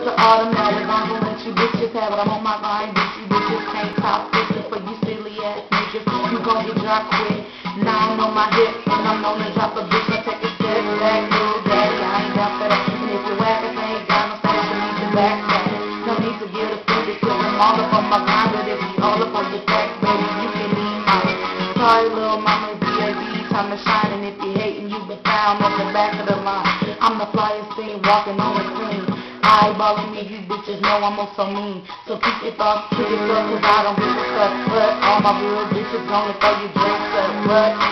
that, but I'ma let you bitches have it. I'm on my grind. Bitch, you bitches can't top fishing for you silly ass niggas. You gon' get dropped quick. Now I'm on my hip, and I'm known to drop a bitch. I take a step back, little daddy. I ain't down for that. And if your ass ain't got no sense, you need to back that. No need to get offended, cause I'm all up on my grind. But if you all up on your back, baby, you can leave out. Sorry, little mama, B.A.B. Time to shine, and if you hating, you been found on the back of the line. I'm the flyest thing walking on the scene. Eyeballing me, you bitches know I'm also mean. So keep your thoughts to yourself, cause I don't give a fuck. But all my real bitches gonna throw your drinks up. But